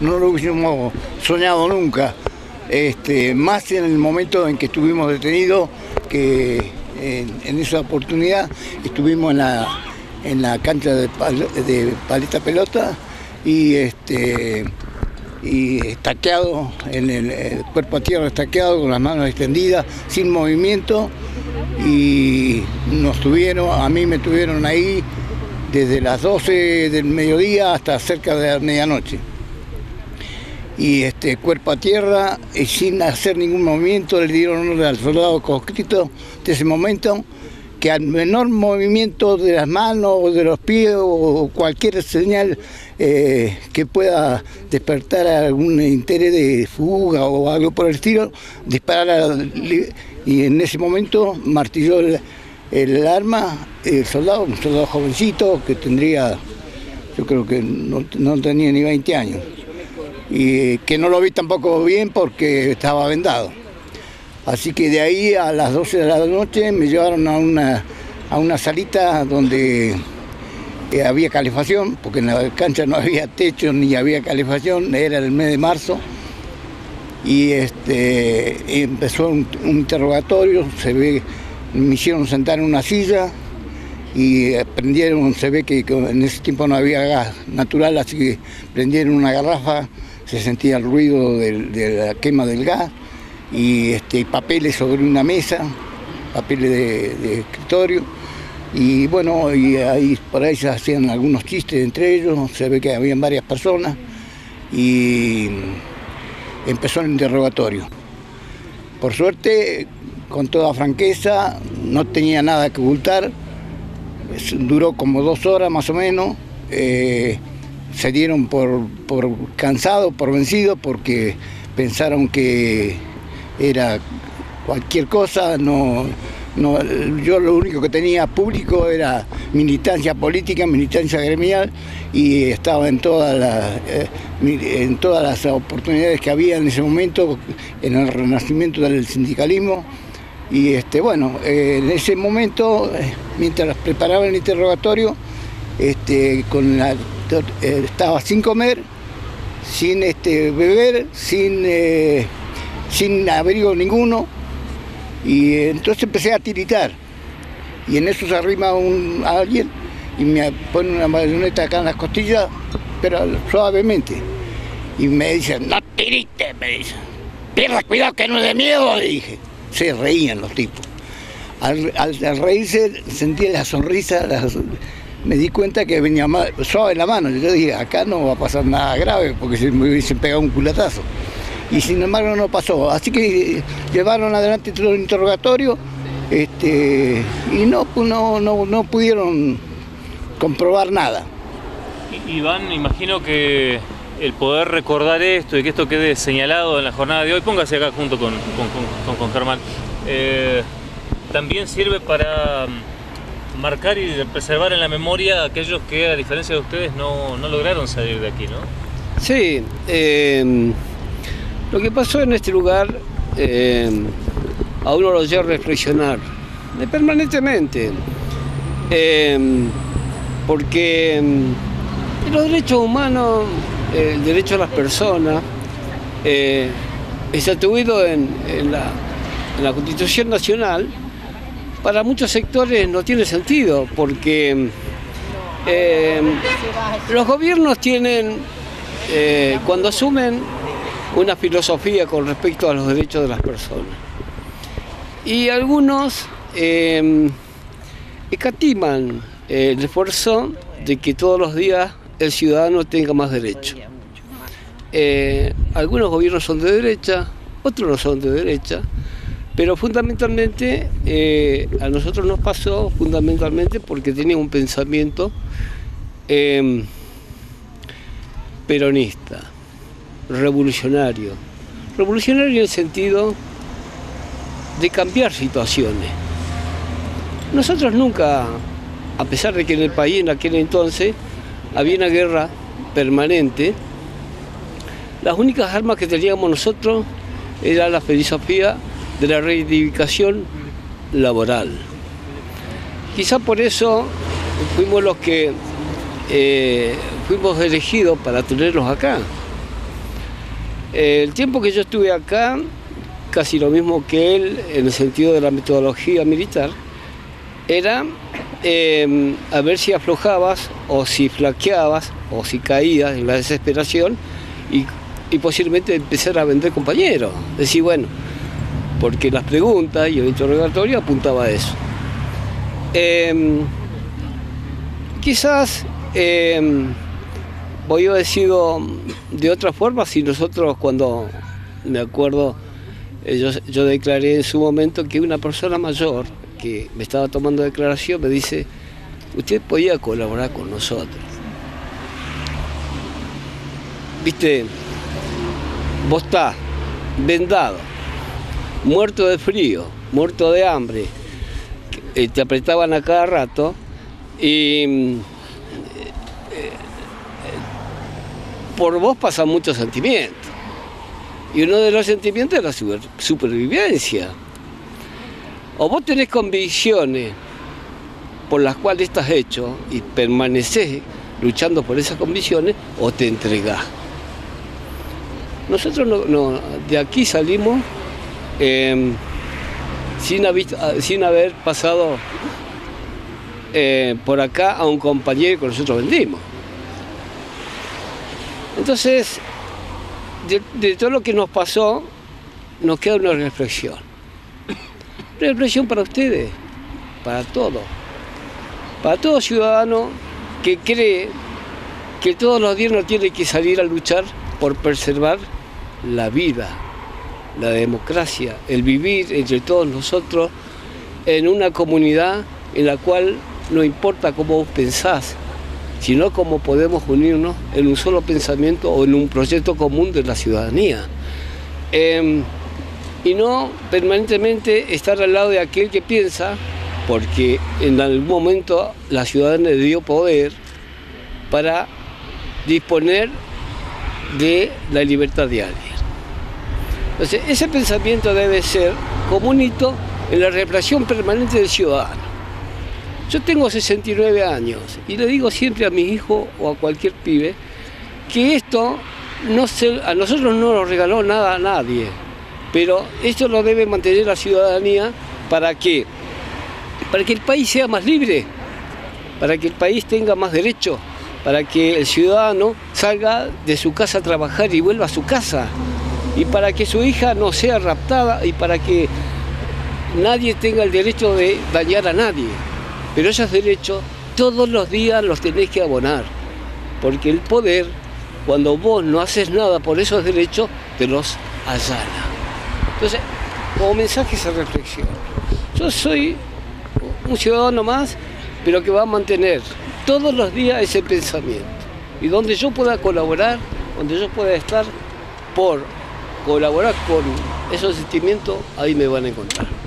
no, lo hubiésemos soñado nunca. Este, más en el momento en que estuvimos detenidos, que en, esa oportunidad estuvimos en la, cancha de, paleta pelota y este estaqueado, en el, cuerpo a tierra estaqueado, con las manos extendidas, sin movimiento, y nos tuvieron, a mí me tuvieron ahí desde las 12 del mediodía hasta cerca de la medianoche. Y este cuerpo a tierra, y sin hacer ningún movimiento, le dieron orden al soldado conscrito de ese momento que al menor movimiento de las manos o de los pies o cualquier señal eh, que pueda despertar algún interés de fuga o algo por el estilo, disparar y en ese momento martilló el, arma el soldado, un soldado jovencito que tendría, yo creo que no, no tenía ni 20 años y que no lo vi tampoco bien porque estaba vendado. Así que de ahí a las 12 de la noche me llevaron a una, a una salita donde eh, había calefacción, porque en la cancha no había techo ni había calefacción, era el mes de marzo. Y este, empezó un, interrogatorio, se ve, me hicieron sentar en una silla y prendieron, se ve que en ese tiempo no había gas natural, así que prendieron una garrafa, se sentía el ruido de la quema del gas y este, papeles sobre una mesa, papeles de, escritorio. Y bueno, y ahí por ahí se hacían algunos chistes entre ellos, se ve que habían varias personas y empezó el interrogatorio. Por suerte, con toda franqueza, no tenía nada que ocultar, duró como dos horas más o menos, eh, se dieron por, por cansados, por vencidos, porque pensaron que era cualquier cosa, no, yo lo único que tenía público era militancia política, militancia gremial y estaba en todas las, eh, en todas las oportunidades que había en ese momento, en el renacimiento del sindicalismo. Y este, bueno, eh, en ese momento, eh, mientras preparaba el interrogatorio, este, con la, estaba sin comer, sin este, beber, sin sin abrigo ninguno, y entonces empecé a tiritar. Y en eso se arrima un, alguien y me pone una marioneta acá en las costillas, pero suavemente. Y me dice, no tirites, me dice. Pierda cuidado que no es de miedo, dije. Se reían los tipos. Al, reírse sentí la sonrisa, me di cuenta que venía suave la mano. Yo dije, acá no va a pasar nada grave porque se me hubiesen pegado un culatazo y sin embargo no pasó. Así que llevaron adelante todo el interrogatorio este, y no, no, no, pudieron comprobar nada. Iván, imagino que el poder recordar esto y que esto quede señalado en la jornada de hoy, póngase acá junto con, con, Germán, eh, también sirve para marcar y preservar en la memoria a aquellos que a diferencia de ustedes no, no lograron salir de aquí, ¿no? Sí, eh, lo que pasó en este lugar eh, a uno lo lleva a reflexionar permanentemente, porque mm, los derechos humanos, el derecho a las personas, eh, es atribuido en, la, Constitución Nacional, para muchos sectores no tiene sentido, porque los gobiernos tienen, cuando asumen una filosofía con respecto a los derechos de las personas. Y algunos eh, escatiman el esfuerzo de que todos los días el ciudadano tenga más derechos. Eh, algunos gobiernos son de derecha, otros no son de derecha, pero fundamentalmente eh, a nosotros nos pasó fundamentalmente porque tenía un pensamiento peronista revolucionario. Revolucionario en el sentido de cambiar situaciones. Nosotros nunca, a pesar de que en el país en aquel entonces había una guerra permanente, las únicas armas que teníamos nosotros era la filosofía de la reivindicación laboral. Quizá por eso fuimos los que eh, fuimos elegidos para tenerlos acá. El tiempo que yo estuve acá, casi lo mismo que él en el sentido de la metodología militar, era em, a ver si aflojabas o si flaqueabas o si caías en la desesperación y, posiblemente empezar a vender compañeros. Decir, bueno, porque las preguntas y el interrogatorio apuntaba a eso. Em, quizás eh, voy a decirlo de otra forma, si nosotros cuando me acuerdo, eh, yo, declaré en su momento que una persona mayor que me estaba tomando declaración me dice, usted podía colaborar con nosotros. Viste, vos estás vendado, muerto de frío, muerto de hambre, eh, te apretaban a cada rato y mm, eh, por vos pasan muchos sentimientos. Y uno de los sentimientos es la supervivencia. O vos tenés convicciones por las cuales estás hecho y permaneces luchando por esas convicciones o te entregás. Nosotros no, de aquí salimos em, sin, sin, haber pasado eh, por acá a un compañero que nosotros vendimos. Entonces, de, todo lo que nos pasó, nos queda una reflexión. Una reflexión para ustedes, para todos. Para todo ciudadano que cree que todos los días no tiene que salir a luchar por preservar la vida, la democracia, el vivir entre todos nosotros en una comunidad en la cual no importa cómo pensás, sino cómo podemos unirnos en un solo pensamiento o en un proyecto común de la ciudadanía. Em, y no permanentemente estar al lado de aquel que piensa, porque en algún momento la ciudadanía dio poder para disponer de la libertad diaria. Entonces, ese pensamiento debe ser comunito en la reflexión permanente del ciudadano. Yo tengo 69 años y le digo siempre a mi hijo o a cualquier pibe que esto no se, a nosotros no lo regaló nada a nadie, pero esto lo debe mantener la ciudadanía para que, para que el país sea más libre, para que el país tenga más derechos, para que el ciudadano salga de su casa a trabajar y vuelva a su casa, y para que su hija no sea raptada y para que nadie tenga el derecho de dañar a nadie. Pero esos derechos todos los días los tenés que abonar, porque el poder, cuando vos no haces nada por esos derechos, te los allana. Entonces, como mensaje esa reflexión. Yo soy un ciudadano más, pero que va a mantener todos los días ese pensamiento. Y donde yo pueda colaborar, donde yo pueda estar por colaborar con esos sentimientos, ahí me van a encontrar.